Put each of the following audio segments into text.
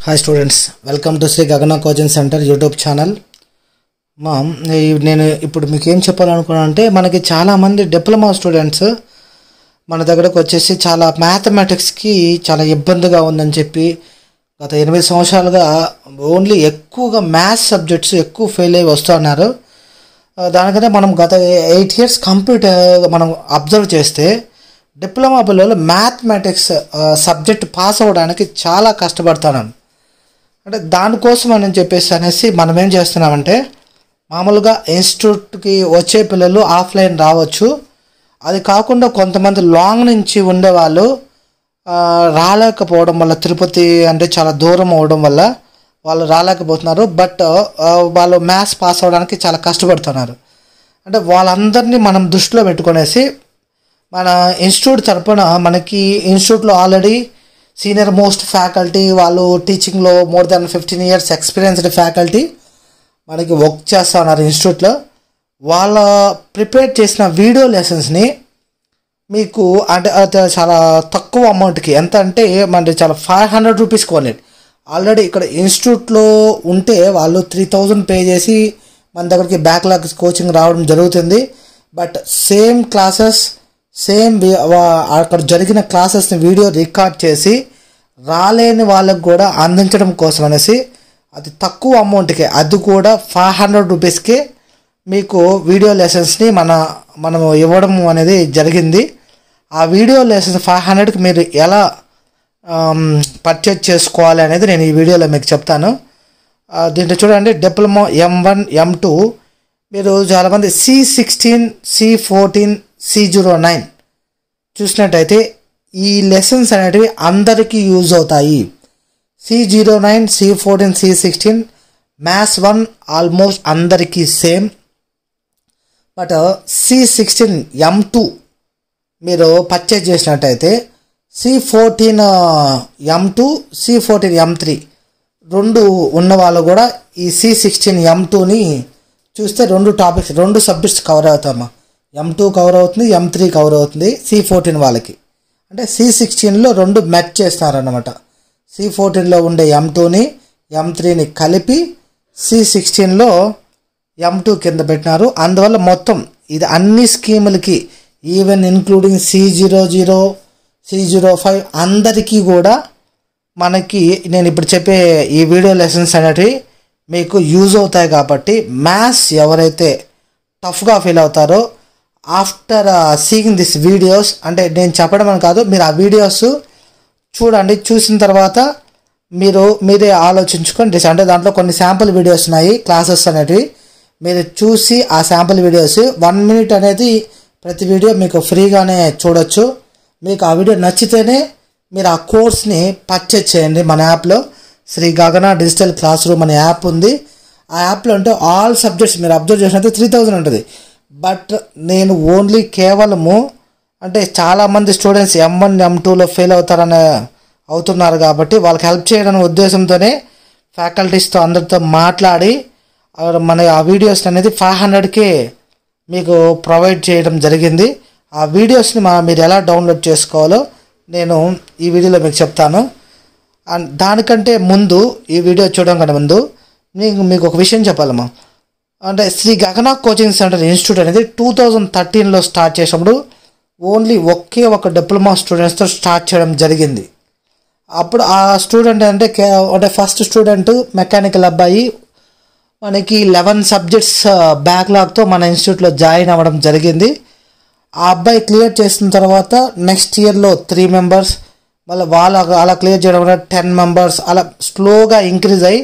Hi students welcome to Shri Gagana coaching centre YouTube channel మా నేను ఇప్పుడు మీకు ఏం చెప్పాలనుకున్నాను అంటే మనకి చాలామంది డిప్లొమా స్టూడెంట్స్ మన దగ్గరకు వచ్చేసి చాలా మ్యాథమెటిక్స్కి చాలా ఇబ్బందిగా ఉందని చెప్పి గత ఎనిమిది సంవత్సరాలుగా ఓన్లీ ఎక్కువగా మ్యాథ్స్ సబ్జెక్ట్స్ ఎక్కువ ఫెయిల్ అయ్యి వస్తున్నారు దానికంటే మనం గత ఎయిట్ ఇయర్స్ కంప్లీట్ మనం అబ్జర్వ్ చేస్తే డిప్లొమా పిల్లలు మ్యాథమెటిక్స్ సబ్జెక్ట్ పాస్ అవ్వడానికి చాలా కష్టపడుతున్నాను అంటే దానికోసం అని చెప్పేసి అనేసి మనం ఏం చేస్తున్నామంటే మామూలుగా ఇన్స్టిట్యూట్కి వచ్చే పిల్లలు ఆఫ్లైన్ రావచ్చు. అది కాకుండా కొంతమంది లాంగ్ నుంచి ఉండేవాళ్ళు రాలేకపోవడం వల్ల తిరుపతి అంటే చాలా దూరం అవడం వల్ల వాళ్ళు రాలేకపోతున్నారు. బట్ వాళ్ళు మ్యాథ్స్ పాస్ అవ్వడానికి చాలా కష్టపడుతున్నారు. అంటే వాళ్ళందరినీ మనం దృష్టిలో పెట్టుకునేసి మన ఇన్స్టిట్యూట్ తరపున మనకి ఇన్స్టిట్యూట్లో ఆల్రెడీ సీనియర్ మోస్ట్ ఫ్యాకల్టీ వాళ్ళు టీచింగ్లో more than fifteen years experienced faculty మనకి వర్క్ చేస్తూ ఉన్నారు ఇన్స్టిట్యూట్లో వాళ్ళ ప్రిపేర్ చేసిన వీడియో లెసన్స్ని మీకు అంటే చాలా తక్కువ అమౌంట్కి ఎంత అంటే మన చాలా ఫైవ్ హండ్రెడ్ రూపీస్ కొనేది ఆల్రెడీ ఇక్కడ ఇన్స్టిట్యూట్లో ఉంటే వాళ్ళు త్రీ థౌజండ్ పే చేసి మన దగ్గరికి బ్యాక్లాగ్ కోచింగ్ రావడం జరుగుతుంది. బట్ సేమ్ క్లాసెస్ సేమ్ అక్కడ జరిగిన క్లాసెస్ని వీడియో రికార్డ్ చేసి రాలేని వాళ్ళకు కూడా అందించడం కోసం అనేసి అది తక్కువ అమౌంట్కే అది కూడా ఫైవ్ హండ్రెడ్ రూపీస్కి మీకు వీడియో లెసన్స్ని మన మనం ఇవ్వడం అనేది జరిగింది. ఆ వీడియో లెసన్స్ ఫైవ్ హండ్రెడ్కి మీరు ఎలా పర్చేజ్ చేసుకోవాలి అనేది నేను ఈ వీడియోలో మీకు చెప్తాను. దీంట్లో చూడండి diploma M one M two మీరు చాలామంది C sixteen C fourteen C zero nine చూసినట్టయితే ఈ లెసన్స్ అనేటివి అందరికీ యూజ్ అవుతాయి. C zero nine C fourteen C sixteen maths one almost అందరికీ same but C sixteen M two మీరు పర్చేజ్ చేసినట్టయితే C fourteen M two C fourteen M three రెండు ఉన్న వాళ్ళు కూడా ఈ సి సిక్స్టీన్ ఎం టూని చూస్తే రెండు టాపిక్స్ రెండు సబ్జెక్ట్స్ కవర్ అవుతామా? ఎం టూ కవర్ అవుతుంది ఎం త్రీ కవర్ అవుతుంది సి ఫోర్టీన్ వాళ్ళకి. అంటే సి సిక్స్టీన్లో రెండు మెచ్ చేస్తున్నారన్నమాట. సి ఫోర్టీన్లో ఉండే ఎం టూని ఎం త్రీని కలిపి సి సిక్స్టీన్లో ఎం టూ కింద పెట్టినారు. అందువల్ల మొత్తం ఇది అన్ని స్కీములకి even including C zero zero C zero five అందరికీ కూడా మనకి నేను ఇప్పుడు చెప్పే ఈ వీడియో లెసన్స్ అనేటివి మీకు యూజ్ అవుతాయి కాబట్టి మ్యాథ్స్ ఎవరైతే టఫ్గా ఫీల్ అవుతారో ఆఫ్టర్ సీయింగ్ దిస్ వీడియోస్ అంటే నేను చెప్పడం అని కాదు మీరు ఆ వీడియోస్ చూడండి చూసిన తర్వాత మీరు మీరే ఆలోచించుకొని అంటే దాంట్లో కొన్ని శాంపుల్ వీడియోస్ ఉన్నాయి క్లాసెస్ అనేటివి మీరు చూసి ఆ శాంపుల్ వీడియోస్ వన్ మినిట్ అనేది ప్రతి వీడియో మీకు ఫ్రీగానే చూడొచ్చు. మీకు ఆ వీడియో నచ్చితేనే మీరు ఆ కోర్స్ని పర్చేజ్ చేయండి మన యాప్లో Shri Gagana digital class room అనే యాప్ ఉంది. ఆ యాప్లో అంటే ఆల్ సబ్జెక్ట్స్ మీరు అబ్జర్వ్ చేసినట్టు త్రీ థౌజండ్ ఉంటుంది. బట్ నేను ఓన్లీ కేవలము అంటే చాలామంది స్టూడెంట్స్ ఎం వన్ ఎం టూలో ఫెయిల్ అవుతారనే అవుతున్నారు కాబట్టి వాళ్ళకి హెల్ప్ చేయడం ఉద్దేశంతోనే ఫ్యాకల్టీస్తో అందరితో మాట్లాడి మన ఆ వీడియోస్ అనేది ఫైవ్ హండ్రెడ్కే మీకు ప్రొవైడ్ చేయడం జరిగింది. ఆ వీడియోస్ని మా మీరు ఎలా డౌన్లోడ్ చేసుకోవాలో నేను ఈ వీడియోలో మీకు చెప్తాను. అండ్ దానికంటే ముందు ఈ వీడియో చూడడం కంటే ముందు మీకు మీకు ఒక విషయం చెప్పాలమ్మా. అంటే Shri Gagana coaching centre institute అనేది టూ థౌజండ్ థర్టీన్లో స్టార్ట్ చేసినప్పుడు ఓన్లీ ఒకే ఒక డిప్లొమా స్టూడెంట్స్తో స్టార్ట్ చేయడం జరిగింది. అప్పుడు ఆ స్టూడెంట్ అంటే కే అంటే ఫస్ట్ స్టూడెంట్ మెకానికల్ అబ్బాయి. మనకి లెవెన్ సబ్జెక్ట్స్ బ్యాక్లాగ్తో మన ఇన్స్టిట్యూట్లో జాయిన్ అవ్వడం జరిగింది. ఆ అబ్బాయి క్లియర్ చేసిన తర్వాత నెక్స్ట్ ఇయర్లో త్రీ మెంబర్స్ మళ్ళీ వాళ్ళ అలా క్లియర్ చేయడం వల్ల టెన్ మెంబర్స్ అలా స్లోగా ఇంక్రీజ్ అయ్యి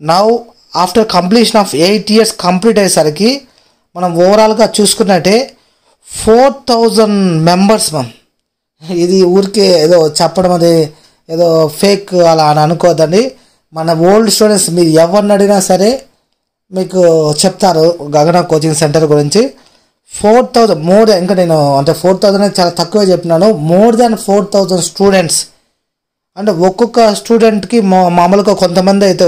now after completion of eight years complete అయ్యేసరికి మనం ఓవరాల్గా చూసుకున్నట్టే ఫోర్ థౌజండ్ మెంబర్స్ మనం ఇది ఊరికే ఏదో చెప్పడం అది ఏదో ఫేక్ అలా అని అనుకోదండి. మన ఓల్డ్ స్టూడెంట్స్ మీరు ఎవరిని అడిగినా సరే మీకు చెప్తారు గగన కోచింగ్ సెంటర్ గురించి. ఫోర్ థౌజండ్ మోర్ ఇంకా నేను అంటే ఫోర్ థౌజండ్ అనేది చాలా తక్కువ చెప్పినాను. More than four thousand students అంటే ఒక్కొక్క స్టూడెంట్కి మా మామూలుగా కొంతమంది అయితే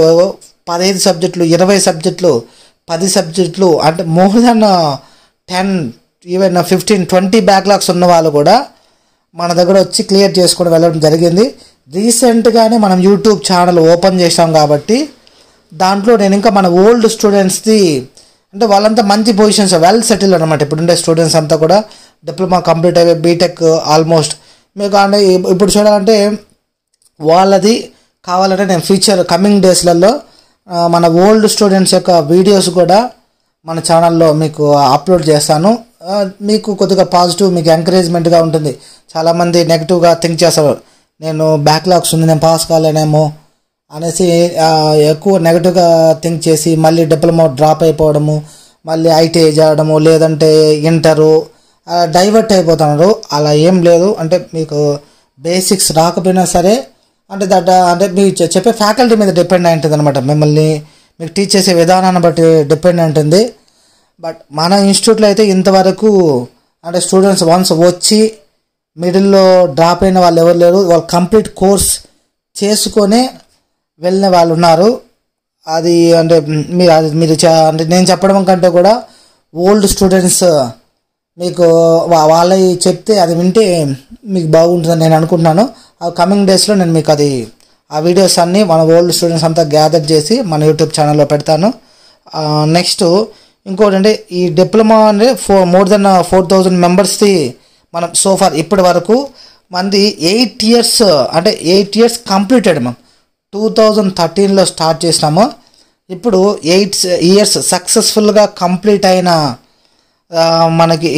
పదహైదు సబ్జెక్టులు ఇరవై సబ్జెక్టులు పది సబ్జెక్టులు అంటే more than ten even fifteen twenty backlogs ఉన్న వాళ్ళు కూడా మన దగ్గర వచ్చి క్లియర్ చేసుకొని వెళ్ళడం జరిగింది. రీసెంట్గానే మనం యూట్యూబ్ ఛానల్ ఓపెన్ చేసాం కాబట్టి దాంట్లో నేను ఇంకా మన ఓల్డ్ స్టూడెంట్స్ది అంటే వాళ్ళంతా మంచి పొజిషన్స్ వెల్ సెటిల్ అనమాట ఇప్పుడుండే స్టూడెంట్స్ అంతా కూడా డిప్లొమా కంప్లీట్ అయిపోయి బీటెక్ ఆల్మోస్ట్ మీకు అంటే ఇప్పుడు చూడాలంటే వాళ్ళది కావాలంటే నేను ఫ్యూచర్ కమింగ్ డేస్లలో మన ఓల్డ్ స్టూడెంట్స్ యొక్క వీడియోస్ కూడా మన ఛానల్లో మీకు అప్లోడ్ చేస్తాను. మీకు కొద్దిగా పాజిటివ్ మీకు ఎంకరేజ్మెంట్గా ఉంటుంది. చాలామంది నెగిటివ్గా థింక్ చేస్తారు. నేను బ్యాక్లాగ్స్ ఉంది నేను పాస్ కాలేనేమో అనేసి ఎక్కువ నెగిటివ్గా థింక్ చేసి మళ్ళీ డిప్లొమా డ్రాప్ అయిపోవడము మళ్ళీ ఐటీఐ చేయడము లేదంటే ఇంటరు డైవర్ట్ అయిపోతున్నారు. అలా ఏం లేదు. అంటే మీకు బేసిక్స్ రాకపోయినా సరే అంటే దట్ అంటే మీరు చెప్పే ఫ్యాకల్టీ మీద డిపెండ్ అయి ఉంటుంది అనమాట మిమ్మల్ని మీకు టీచ్ చేసే విధానాన్ని బట్టి డిపెండ్ ఉంటుంది. బట్ మన ఇన్స్టిట్యూట్లో అయితే ఇంతవరకు అంటే స్టూడెంట్స్ వన్స్ వచ్చి మిడిల్లో డ్రాప్ అయిన వాళ్ళు ఎవరు లేరు. వాళ్ళు కంప్లీట్ కోర్స్ చేసుకొనే వెళ్ళిన వాళ్ళు ఉన్నారు. అది అంటే మీరు అది మీరు అంటే నేను చెప్పడం కంటే కూడా ఓల్డ్ స్టూడెంట్స్ మీకు వా- వాళ్ళవి చెప్తే అది వింటే మీకు బాగుంటుందని నేను అనుకుంటున్నాను. కమింగ్ డేస్లో నేను మీకు అది ఆ వీడియోస్ అన్నీ మన ఓల్డ్ స్టూడెంట్స్ అంతా గ్యాదర్ చేసి మన యూట్యూబ్ ఛానల్లో పెడతాను. నెక్స్ట్ ఇంకోటి అంటే ఈ డిప్లొమా అంటే four more than four thousand మెంబర్స్ది మనం సోఫార్ ఇప్పటి వరకు మంది ఎయిట్ ఇయర్స్ అంటే ఎయిట్ ఇయర్స్ కంప్లీటెడ్ మనం టూ థౌజండ్ థర్టీన్లో స్టార్ట్ చేసినాము. ఇప్పుడు ఎయిట్ ఇయర్స్ సక్సెస్ఫుల్గా కంప్లీట్ అయిన మనకి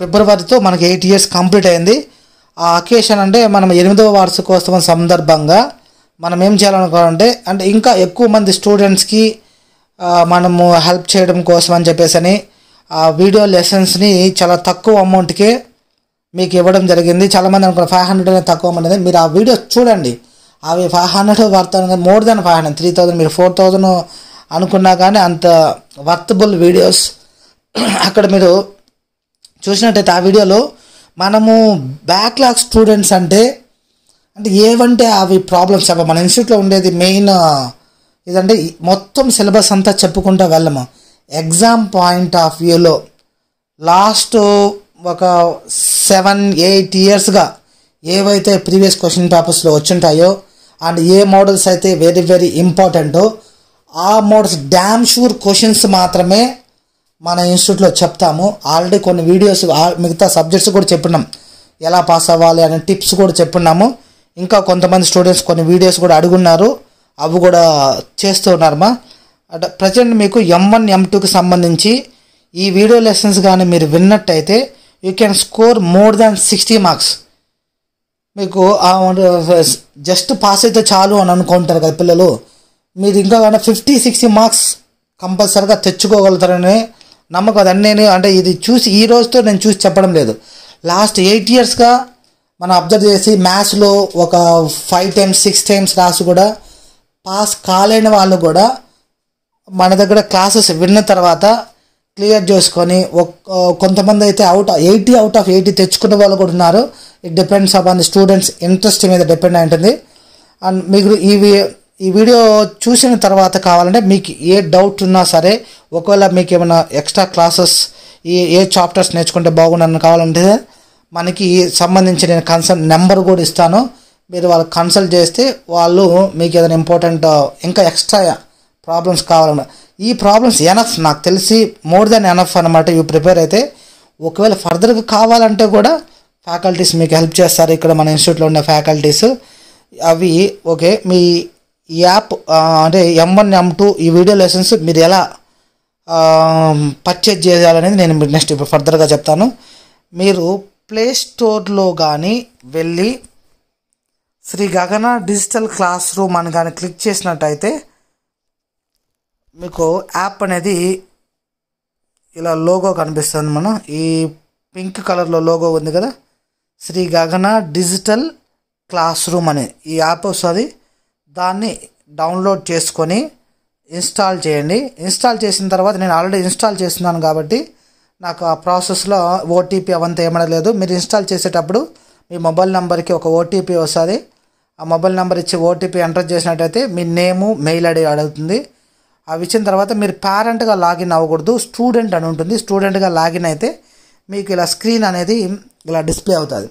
ఫిబ్రవరితో మనకి ఎయిట్ ఇయర్స్ కంప్లీట్ అయింది. ఆ అకేషన్ అంటే మనం ఎనిమిదవ వార్షికోత్సవం సందర్భంగా మనం ఏం చేయాలనుకోవాలంటే అంటే ఇంకా ఎక్కువ మంది స్టూడెంట్స్కి మనము హెల్ప్ చేయడం కోసం అని చెప్పేసి అని ఆ వీడియో లెసన్స్ని చాలా తక్కువ అమౌంట్కే మీకు ఇవ్వడం జరిగింది. చాలామంది అనుకున్న ఫైవ్ హండ్రెడ్ అనేది తక్కువ అమౌంట్ అనేది. మీరు ఆ వీడియో చూడండి. అవి five hundred worth more than five hundred three thousand మీరు ఫోర్ థౌజండ్ అనుకున్నా కానీ అంత వర్తబుల్ వీడియోస్. అక్కడ మీరు చూసినట్టయితే ఆ వీడియోలో మనము బ్యాక్లాగ్ స్టూడెంట్స్ అంటే అంటే ఏవంటే అవి ప్రాబ్లమ్స్ చెప్ప మన ఇన్స్టిట్యూట్లో ఉండేది మెయిన్ ఇదంటే మొత్తం సిలబస్ అంతా చెప్పుకుంటూ వెళ్ళము. ఎగ్జామ్ పాయింట్ ఆఫ్ వ్యూలో లాస్ట్ ఒక సెవెన్ ఎయిట్ ఇయర్స్గా ఏవైతే ప్రీవియస్ క్వశ్చన్ పేపర్స్లో వచ్చింటాయో అండ్ ఏ మోడల్స్ అయితే వెరీ వెరీ ఇంపార్టెంటో ఆ మోడల్స్ డ్యామ్ షూర్ క్వశ్చన్స్ మాత్రమే మన ఇన్స్టిట్యూట్లో చెప్తాము. ఆల్రెడీ కొన్ని వీడియోస్ మిగతా సబ్జెక్ట్స్ కూడా చెప్పినాం. ఎలా పాస్ అవ్వాలి అనే టిప్స్ కూడా చెప్పున్నాము ఇంకా కొంతమంది స్టూడెంట్స్ కొన్ని వీడియోస్ కూడా అడుగున్నారు. అవి కూడా చేస్తూ ఉన్నారమ్మా అంటే ప్రజెంట్ మీకు ఎం వన్ ఎం టూకి సంబంధించి ఈ వీడియో లెసన్స్ కానీ మీరు విన్నట్టయితే you can score more than sixty marks మీకు జస్ట్ పాస్ అయితే చాలు అని అనుకుంటారు కదా పిల్లలు. మీరు ఇంకా కానీ ఫిఫ్టీ సిక్స్టీ మార్క్స్ కంపల్సరీగా తెచ్చుకోగలుగుతారని నమ్మకం అది. నేను అంటే ఇది చూసి ఈ రోజుతో నేను చూసి చెప్పడం లేదు. లాస్ట్ ఎయిట్ ఇయర్స్గా మనం అబ్జర్వ్ చేసి మ్యాథ్స్లో ఒక ఫైవ్ టైమ్స్ సిక్స్ టైమ్స్ రాసి కూడా పాస్ కాలేని వాళ్ళు కూడా మన దగ్గర క్లాసెస్ విన్న తర్వాత క్లియర్ చేసుకొని కొంతమంది అయితే out eighty out of eighty తెచ్చుకునే వాళ్ళు కూడా ఉన్నారు. It depends upon the students interest మీద డిపెండ్ అయి ఉంటుంది. అండ్ మీకు ఇవి ఈ వీడియో చూసిన తర్వాత కావాలంటే మీకు ఏ డౌట్ ఉన్నా సరే ఒకవేళ మీకు ఏమైనా ఎక్స్ట్రా క్లాసెస్ ఏ ఏ చాప్టర్స్ నేర్చుకుంటే బాగుండని కావాలంటే మనకి సంబంధించి నేను కన్సల్ట్ నెంబర్ కూడా ఇస్తాను. మీరు వాళ్ళకి కన్సల్ట్ చేస్తే వాళ్ళు మీకు ఏదైనా ఇంపార్టెంట్ ఇంకా ఎక్స్ట్రా ప్రాబ్లమ్స్ కావాలన్న ఈ ప్రాబ్లమ్స్ ఎనఫ్ నాకు తెలిసి మోర్ దెన్ ఎనఫ్ అనమాట ఇవి ప్రిపేర్ అయితే. ఒకవేళ ఫర్దర్గా కావాలంటే కూడా ఫ్యాకల్టీస్ మీకు హెల్ప్ చేస్తారు. ఇక్కడ మన ఇన్స్టిట్యూట్లో ఉన్న ఫ్యాకల్టీస్ అవి ఓకే మీ ఈ యాప్ అంటే ఎం వన్ ఎం టూ ఈ వీడియో లెసన్స్ మీరు ఎలా పర్చేజ్ చేయాలనేది నేను మీకు నెక్స్ట్ ఫర్దర్గా చెప్తాను. మీరు ప్లే స్టోర్లో కానీ వెళ్ళి Shri Gagana digital class room అని కానీ క్లిక్ చేసినట్టయితే మీకు యాప్ అనేది ఇలా లోగో కనిపిస్తుంది మనం. ఈ పింక్ కలర్లో లోగో ఉంది కదా. Shri Gagana digital class room అనే ఈ యాప్ వస్తుంది. దాన్ని డౌన్లోడ్ చేసుకొని ఇన్స్టాల్ చేయండి. ఇన్స్టాల్ చేసిన తర్వాత నేను ఆల్రెడీ ఇన్స్టాల్ చేస్తున్నాను కాబట్టి నాకు ఆ ప్రాసెస్లో ఓటీపీ అవంతా ఏమడలేదు మీరు ఇన్స్టాల్ చేసేటప్పుడు మీ మొబైల్ నెంబర్కి ఒక ఓటీపీ వస్తుంది. ఆ మొబైల్ నెంబర్ ఇచ్చి ఓటీపీ ఎంటర్ చేసినట్టయితే మీ నేము మెయిల్ ఐడి అడుగుతుంది అవి ఇచ్చిన తర్వాత మీరు పేరెంట్గా లాగిన్ అవ్వకూడదు. స్టూడెంట్ అని ఉంటుంది. స్టూడెంట్గా లాగిన్ అయితే మీకు ఇలా స్క్రీన్ అనేది ఇలా డిస్ప్లే అవుతుంది.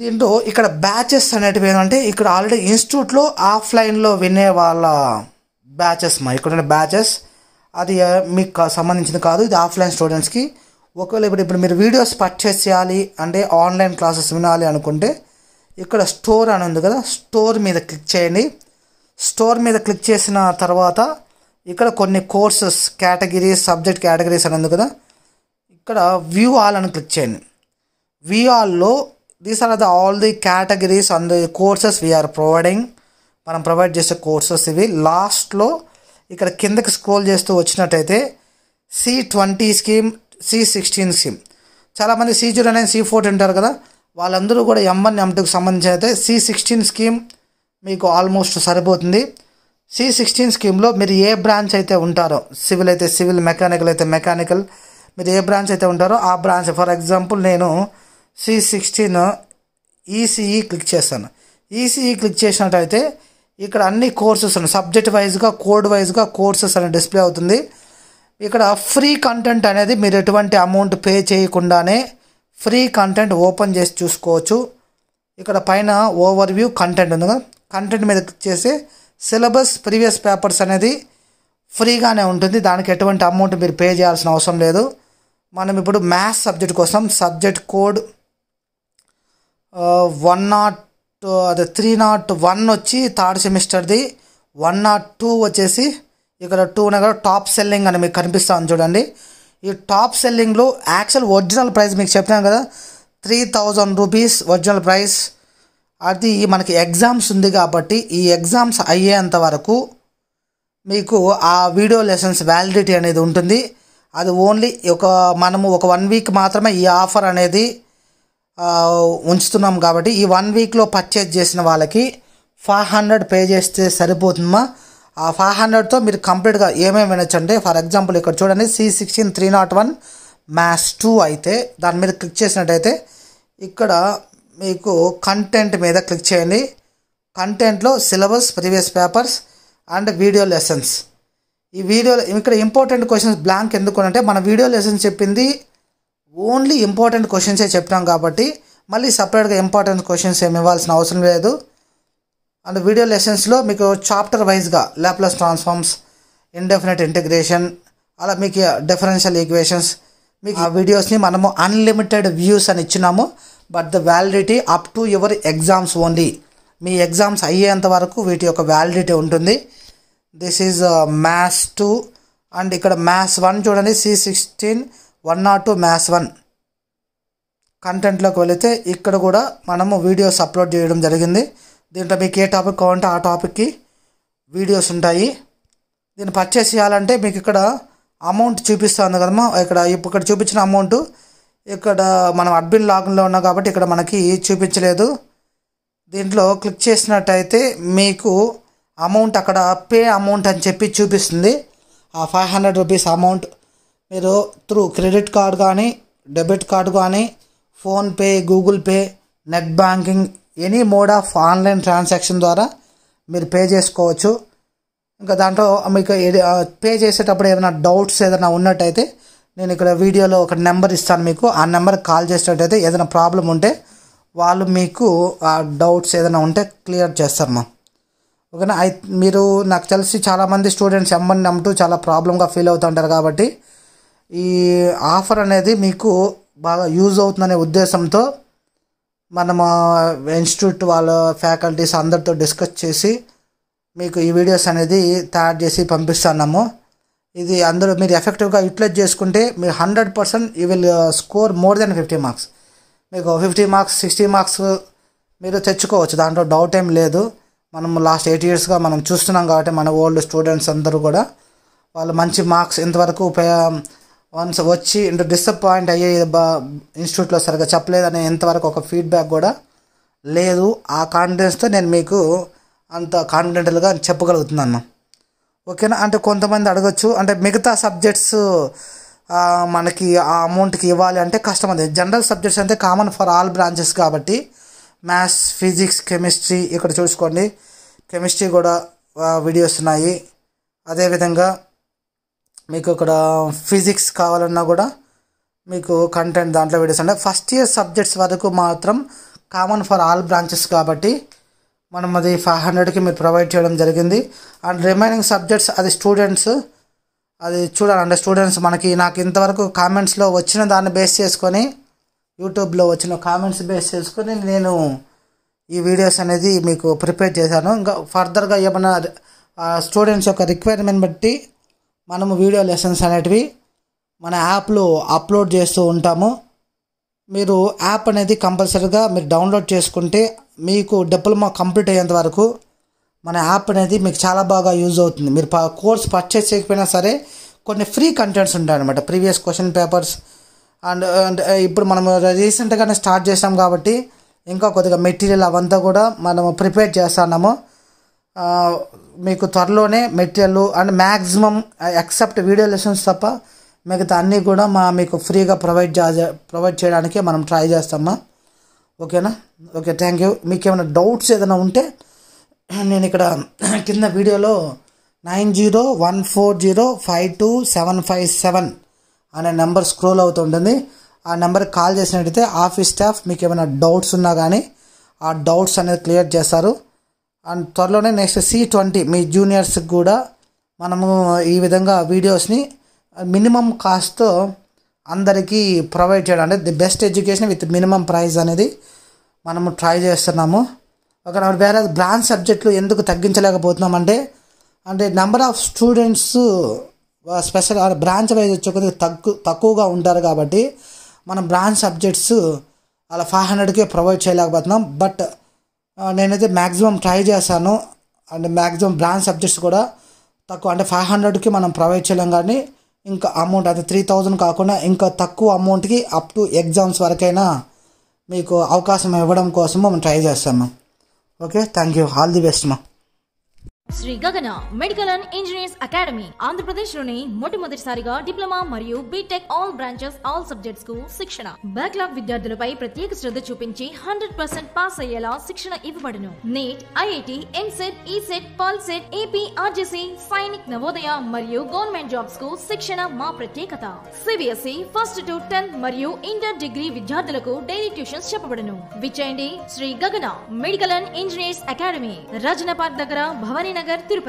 దీంట్లో ఇక్కడ బ్యాచెస్ అనేటివి ఏంటంటే ఇక్కడ ఆల్రెడీ ఇన్స్టిట్యూట్లో ఆఫ్లైన్లో వినే వాళ్ళ బ్యాచెస్ మా ఇక్కడ ఉన్న బ్యాచెస్ అది మీకు సంబంధించింది కాదు ఇది ఆఫ్లైన్ స్టూడెంట్స్కి ఒకవేళ ఇప్పుడు ఇప్పుడు మీరు వీడియోస్ పర్చేస్ చేయాలి అంటే ఆన్లైన్ క్లాసెస్ వినాలి అనుకుంటే ఇక్కడ స్టోర్ అని ఉంది కదా స్టోర్ మీద క్లిక్ చేయండి. స్టోర్ మీద క్లిక్ చేసిన తర్వాత ఇక్కడ కొన్ని కోర్సెస్ కేటగిరీస్ సబ్జెక్ట్ కేటగిరీస్ అని ఉంది కదా ఇక్కడ వ్యూ ఆల్ అని క్లిక్ చేయండి. View ఆల్లో these are the all the categories and the courses we are providing మనం ప్రొవైడ్ చేసే కోర్సెస్ ఇవి. లాస్ట్లో ఇక్కడ కిందకి స్క్రోల్ చేస్తూ వచ్చినట్టయితే C twenty scheme C sixteen scheme చాలామంది C zero nine C four ఉంటారు కదా. వాళ్ళందరూ కూడా ఎం వన్ ఎం టూకి సంబంధించి అయితే సి సిక్స్టీన్ స్కీమ్ మీకు ఆల్మోస్ట్ సరిపోతుంది. సి సిక్స్టీన్ స్కీమ్లో మీరు ఏ బ్రాంచ్ అయితే ఉంటారో సివిల్ అయితే సివిల్ మెకానికల్ అయితే మెకానికల్ మీరు ఏ బ్రాంచ్ అయితే ఉంటారో ఆ బ్రాంచ్ ఫర్ ఎగ్జాంపుల్ నేను సి సిక్స్టీన్ ఈసీఈ క్లిక్ చేస్తాను. ఈసీఈ క్లిక్ చేసినట్టయితే ఇక్కడ అన్ని కోర్సెస్ ఉన్నాయి. సబ్జెక్ట్ వైజ్గా కోడ్ వైజ్గా కోర్సెస్ అనేది డిస్ప్లే అవుతుంది. ఇక్కడ ఫ్రీ కంటెంట్ అనేది మీరు ఎటువంటి అమౌంట్ పే చేయకుండానే ఫ్రీ కంటెంట్ ఓపెన్ చేసి చూసుకోవచ్చు. ఇక్కడ పైన ఓవర్ వ్యూ కంటెంట్ ఉంది కదా. కంటెంట్ మీద క్లిక్ చేసి సిలబస్ ప్రీవియస్ పేపర్స్ అనేది ఫ్రీగానే ఉంటుంది. దానికి ఎటువంటి అమౌంట్ మీరు పే చేయాల్సిన అవసరం లేదు. మనం ఇప్పుడు మ్యాథ్స్ సబ్జెక్ట్ కోసం సబ్జెక్ట్ కోడ్ వన్ నాట్ అదే త్రీ నాట్ వన్ వచ్చి థర్డ్ సెమిస్టర్ది వన్ నాట్ టూ వచ్చేసి ఇక్కడ టూ కూడా టాప్ సెల్లింగ్ అని మీకు కనిపిస్తుంది చూడండి. ఈ టాప్ సెల్లింగ్లో యాక్చువల్ ఒరిజినల్ ప్రైస్ మీకు చెప్పాను కదా three thousand rupees original price అది మనకి ఎగ్జామ్స్ ఉంది కాబట్టి ఈ ఎగ్జామ్స్ అయ్యేంత వరకు మీకు ఆ వీడియో లెసన్స్ వ్యాలిడిటీ అనేది ఉంటుంది. అది ఓన్లీ ఒక మనము ఒక వన్ వీక్ మాత్రమే ఈ ఆఫర్ అనేది ఉంచుతున్నాం కాబట్టి ఈ వన్ వీక్లో పర్చేజ్ చేసిన వాళ్ళకి ఫైవ్ హండ్రెడ్ పే చేస్తే సరిపోతుందమ్మా. ఆ ఫైవ్ హండ్రెడ్తో మీరు కంప్లీట్గా ఏమేమి వినొచ్చు అంటే ఫర్ ఎగ్జాంపుల్ ఇక్కడ చూడండి C sixteen three not one maths two అయితే దాని మీద క్లిక్ చేసినట్టయితే ఇక్కడ మీకు కంటెంట్ మీద క్లిక్ చేయండి. కంటెంట్లో syllabus previous papers and video lessons ఈ వీడియో ఇక్కడ ఇంపార్టెంట్ క్వశ్చన్స్ బ్లాంక్ ఎందుకు అంటే మన వీడియో లెసన్స్ చెప్పింది ఓన్లీ ఇంపార్టెంట్ క్వశ్చన్సే చెప్పినాం కాబట్టి మళ్ళీ సపరేట్గా ఇంపార్టెంట్ క్వశ్చన్స్ ఏమి ఇవ్వాల్సిన అవసరం లేదు. అండ్ వీడియో లెసన్స్లో మీకు చాప్టర్ వైజ్గా లాప్లస్ ట్రాన్స్ఫార్మ్స్ ఇండెఫినెట్ ఇంటిగ్రేషన్ అలా మీకు డిఫరెన్షియల్ ఈక్వేషన్స్ మీకు ఆ వీడియోస్ని మనము అన్లిమిటెడ్ వ్యూస్ అని ఇచ్చినాము but the validity up to your exams only me exams అయ్యేంత వరకు వీటి యొక్క వ్యాలిడిటీ ఉంటుంది. This is maths two and ఇక్కడ మ్యాథ్స్ వన్ చూడండి C sixteen one not two maths one కంటెంట్లోకి వెళితే ఇక్కడ కూడా మనము వీడియోస్ అప్లోడ్ చేయడం జరిగింది. దీంట్లో మీకు ఏ టాపిక్ కావాలంటే ఆ టాపిక్కి వీడియోస్ ఉంటాయి. దీన్ని పర్చేస్ చేయాలంటే మీకు ఇక్కడ అమౌంట్ చూపిస్తుంది కదమ్మా. ఇక్కడ ఇప్పుడు ఇక్కడ చూపించిన అమౌంట్ ఇక్కడ మనం అడ్మిన్ లాగిన్లో ఉన్నాం కాబట్టి ఇక్కడ మనకి చూపించలేదు. దీంట్లో క్లిక్ చేసినట్టయితే మీకు అమౌంట్ అక్కడ పే అమౌంట్ అని చెప్పి చూపిస్తుంది. ఆ ఫైవ్ హండ్రెడ్ రూపీస్ అమౌంట్ మీరు త్రూ క్రెడిట్ కార్డ్ కానీ డెబిట్ కార్డు కానీ PhonePe Google pay net banking any mode of online transaction ద్వారా మీరు పే చేసుకోవచ్చు. ఇంకా దాంట్లో మీకు ఏది- పే చేసేటప్పుడు ఏదైనా డౌట్స్ ఏదైనా ఉన్నట్టయితే నేను ఇక్కడ వీడియోలో ఒక నెంబర్ ఇస్తాను మీకు. ఆ నెంబర్కి కాల్ చేసేటట్టయితే ఏదైనా ప్రాబ్లం ఉంటే వాళ్ళు మీకు ఆ డౌట్స్ ఏదైనా ఉంటే క్లియర్ చేస్తారు మా. ఓకేనా? అయి మీరు నాకు తెలిసి చాలామంది స్టూడెంట్స్ ఎమ్మని టూ చాలా ప్రాబ్లంగా ఫీల్ అవుతుంటారు కాబట్టి ఈ ఆఫర్ అనేది మీకు బాగా యూజ్ అవుతుందనే ఉద్దేశంతో మనము ఇన్స్టిట్యూట్ వాళ్ళ ఫ్యాకల్టీస్ అందరితో డిస్కస్ చేసి మీకు ఈ వీడియోస్ అనేది తయారు చేసి పంపిస్తున్నాము. ఇది అందరూ మీరు ఎఫెక్టివ్గా యూటిలైజ్ చేసుకుంటే మీరు hundred percent you will score more than fifty marks. మీకు ఫిఫ్టీ మార్క్స్ సిక్స్టీ మార్క్స్ మీరు తెచ్చుకోవచ్చు. దాంట్లో డౌట్ ఏం లేదు. మనం లాస్ట్ ఎయిట్ ఇయర్స్గా మనం చూస్తున్నాం కాబట్టి మన ఓల్డ్ స్టూడెంట్స్ అందరూ కూడా వాళ్ళు మంచి మార్క్స్ ఇంతవరకు వన్స్ వచ్చి ఇంత డిసప్పాయింట్ అయ్యే బా ఇన్స్టిట్యూట్లో సరిగ్గా చెప్పలేదనే ఇంతవరకు ఒక ఫీడ్బ్యాక్ కూడా లేదు. ఆ కాన్ఫిడెన్స్తో నేను మీకు అంత కాన్ఫిడెంటల్గా చెప్పగలుగుతున్నాను. ఓకేనా అంటే కొంతమంది అడగచ్చు. అంటే మిగతా సబ్జెక్ట్స్ మనకి ఆ అమౌంట్కి ఇవ్వాలి అంటే కష్టం అది. జనరల్ సబ్జెక్ట్స్ అంటే కామన్ ఫర్ ఆల్ బ్రాంచెస్ కాబట్టి మ్యాథ్స్ ఫిజిక్స్ కెమిస్ట్రీ ఇక్కడ చూసుకోండి. కెమిస్ట్రీ కూడా వీడియోస్ ఉన్నాయి. అదేవిధంగా మీకు ఇక్కడ ఫిజిక్స్ కావాలన్నా కూడా మీకు కంటెంట్ దాంట్లో వీడియోస్ అంటే ఫస్ట్ ఇయర్ సబ్జెక్ట్స్ వరకు మాత్రం కామన్ ఫర్ ఆల్ బ్రాంచెస్ కాబట్టి మనం అది ఫైవ్ హండ్రెడ్కి మీరు ప్రొవైడ్ చేయడం జరిగింది. అండ్ రిమైనింగ్ సబ్జెక్ట్స్ అది స్టూడెంట్స్ అది చూడాలంటే స్టూడెంట్స్ మనకి నాకు ఇంతవరకు కామెంట్స్లో వచ్చిన దాన్ని బేస్ చేసుకొని యూట్యూబ్లో వచ్చిన కామెంట్స్ బేస్ చేసుకొని నేను ఈ వీడియోస్ అనేది మీకు ప్రిపేర్ చేశాను. ఇంకా ఫర్దర్గా ఏమైనా స్టూడెంట్స్ యొక్క రిక్వైర్మెంట్ బట్టి మనము వీడియో లెసన్స్ అనేటివి మన యాప్లో అప్లోడ్ చేస్తూ ఉంటాము. మీరు యాప్ అనేది కంపల్సరీగా మీరు డౌన్లోడ్ చేసుకుంటే మీకు డిప్లొమా కంప్లీట్ అయ్యేంత వరకు మన యాప్ అనేది మీకు చాలా బాగా యూజ్ అవుతుంది. మీరు కోర్స్ పర్చేస్ చేయకపోయినా సరే కొన్ని ఫ్రీ కంటెంట్స్ ఉంటాయి అనమాట previous question papers and and ఇప్పుడు మనం రీసెంట్గానే స్టార్ట్ చేసాం కాబట్టి ఇంకా కొద్దిగా మెటీరియల్ అవంతా కూడా మనము ప్రిపేర్ చేస్తున్నాము మీకు త్వరలోనే material and maximum except video lessons తప్ప మిగతా అన్నీ కూడా మా మీకు ఫ్రీగా ప్రొవైడ్ ప్రొవైడ్ చేయడానికి మనం ట్రై చేస్తామా? ఓకేనా? ఓకే థ్యాంక్ యూ మీకు ఏమైనా డౌట్స్ ఏదైనా ఉంటే నేను ఇక్కడ కింద వీడియోలో nine zero one four zero five two seven five seven అనే నెంబర్ స్క్రోల్ అవుతుంటుంది ఆ నెంబర్కి కాల్ చేసినట్టయితే ఆఫీస్ స్టాఫ్ మీకు ఏమైనా డౌట్స్ ఉన్నా కానీ ఆ డౌట్స్ అనేది క్లియర్ చేస్తారు. అండ్ త్వరలోనే నెక్స్ట్ సి ట్వంటీ మీ జూనియర్స్కి కూడా మనము ఈ విధంగా వీడియోస్ని మినిమం కాస్ట్తో అందరికీ ప్రొవైడ్ చేయడం. అంటే the best education with minimum price అనేది మనము ట్రై చేస్తున్నాము. ఒక వేరే బ్రాంచ్ సబ్జెక్టులు ఎందుకు తగ్గించలేకపోతున్నామంటే అంటే number of students special branch wise వచ్చే కొద్దిగా తక్కువ తక్కువగా ఉంటారు కాబట్టి మనం బ్రాంచ్ సబ్జెక్ట్స్ అలా ఫైవ్ హండ్రెడ్కే ప్రొవైడ్ చేయలేకపోతున్నాం. బట్ నేనైతే మ్యాక్సిమం ట్రై చేశాను. అండ్ మ్యాక్సిమం బ్రాంచ్ సబ్జెక్ట్స్ కూడా తక్కువ అంటే ఫైవ్ హండ్రెడ్కి మనం ప్రొవైడ్ చేయలేం కానీ ఇంకా అమౌంట్ అది త్రీ థౌజండ్ కాకుండా ఇంకా తక్కువ అమౌంట్కి అప్ టు ఎగ్జామ్స్ వరకైనా మీకు అవకాశం ఇవ్వడం కోసం మనం ట్రై చేస్తాము. Okay thank you all the best మా. Shri Gagana medical and engineers academy ఆంధ్రప్రదేశ్లోని మొట్టమొదటిసారిగా డిప్లొమా మరియు బీటెక్ ఆల్ బ్రాంచెస్ ఆల్ సబ్జెక్ట్స్కు శిక్షణ. బ్యాక్లాగ్ విద్యార్థులపై ప్రత్యేక శ్రద్ధ చూపించి హండ్రెడ్ పర్సెంట్ పాస్ అయ్యేలా శిక్షణ ఇవ్వబడును. నీట్ ఐఐటి ఎంసెట్ ఈసెట్ పాల్సెట్ ఏపీ ఆర్జేసీ సైనిక్ నవోదయ మరియు గవర్నమెంట్ జాబ్స్కు శిక్షణ మా ప్రత్యేకత. సిబిఎస్ఈ ఫస్ట్ టు టెన్త్ మరియు ఇంటర్ డిగ్రీ విద్యార్థులకు డైలీ ట్యూషన్స్ చెప్పబడును. విచ్చేయండి Shri Gagana medical and engineers academy Rajana park దగ్గర భవని నగర్ తిరుపతి